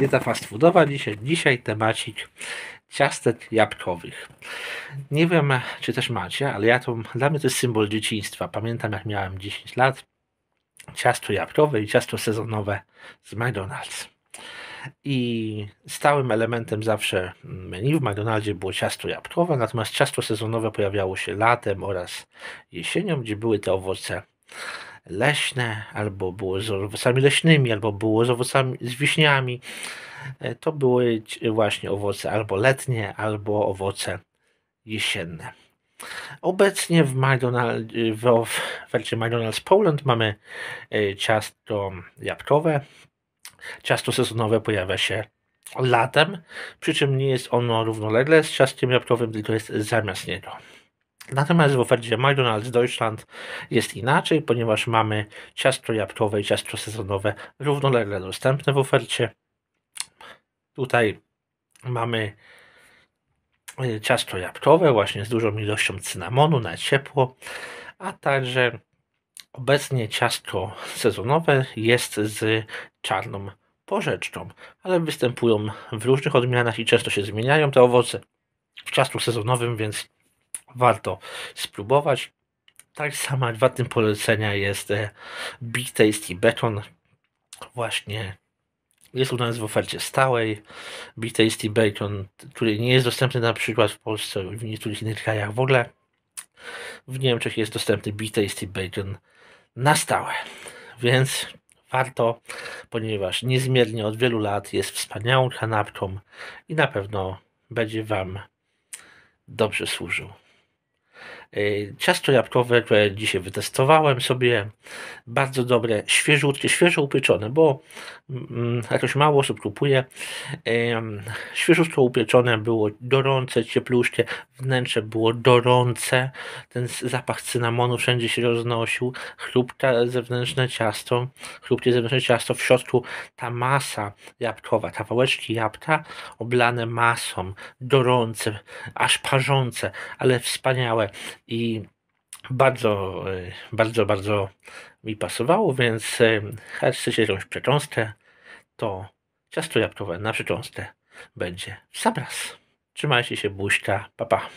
Dieta fast foodowa dzisiaj, dzisiaj temacik ciastek jabłkowych. Nie wiem, czy też macie, ale ja to, dla mnie to jest symbol dzieciństwa. Pamiętam, jak miałem 10 lat, ciasto jabłkowe i ciasto sezonowe z McDonald's. I stałym elementem zawsze menu w McDonaldzie było ciasto jabłkowe, natomiast ciasto sezonowe pojawiało się latem oraz jesienią, gdzie były te owoce leśne, albo było z owocami leśnymi, albo było z owocami, z wiśniami. E, to były właśnie owoce albo letnie, albo owoce jesienne. Obecnie w, McDonald, w wersji McDonald's Poland mamy e, ciasto jabłkowe. Ciasto sezonowe pojawia się latem, przy czym nie jest ono równolegle z ciastem jabłkowym, tylko jest zamiast niego. Natomiast w ofercie McDonald's Deutschland jest inaczej, ponieważ mamy ciasto jabłkowe i ciasto sezonowe równolegle dostępne w ofercie. Tutaj mamy e, ciasto jabłkowe właśnie z dużą ilością cynamonu na ciepło, a także obecnie ciasto sezonowe jest z czarną porzeczką, ale występują w różnych odmianach i często się zmieniają te owoce w ciastu sezonowym, więc warto spróbować. Tak samo wartym polecenia jest e, Big Tasty Bacon. Właśnie jest u nas w ofercie stałej. Big Tasty Bacon, który nie jest dostępny na przykład w Polsce w niektórych innych krajach w ogóle. W Niemczech jest dostępny Big Tasty Bacon na stałe. Więc warto, ponieważ niezmiernie od wielu lat jest wspaniałą kanapką i na pewno będzie Wam dobrze służył. Y, ciasto jabłkowe, które dzisiaj wytestowałem sobie, bardzo dobre, świeżutkie, świeżo upieczone, bo mm, jakoś mało osób kupuje. Świeżutko upieczone było gorące, ciepluszkie, wnętrze było gorące, ten zapach cynamonu wszędzie się roznosił, chrupka zewnętrzne ciasto, chrupkie zewnętrzne ciasto, w środku. Ta masa jabłkowa, kawałeczki jabłka oblane masą, gorące, aż parzące, ale wspaniałe i bardzo, e, bardzo, bardzo mi pasowało, więc e, chcecie jakąś przecząstkę, to ciasto jabłkowe na przecząstkę będzie w. Trzymajcie się, buźka, papa. Pa.